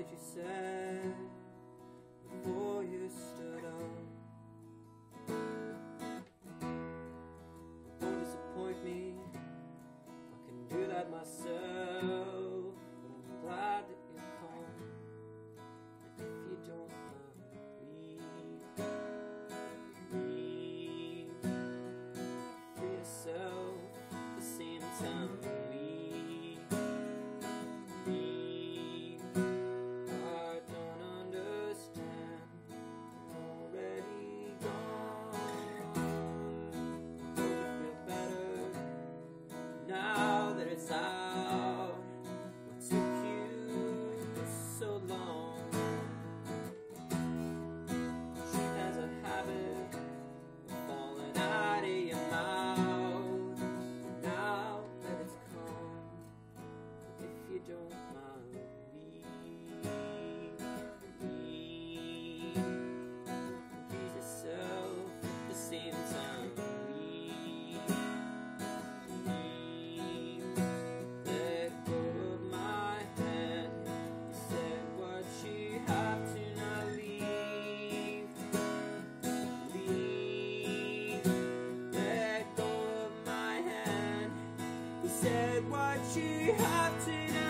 that you said before you started. sound. what you have to do.